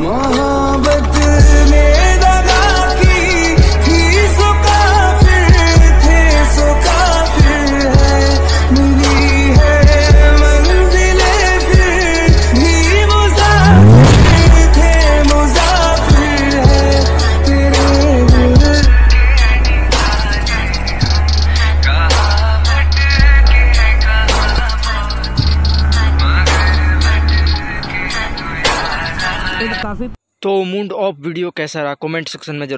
मोहब्बत तो mood off video कैसा रहा? कमेंट सेक्शन में ज़रूर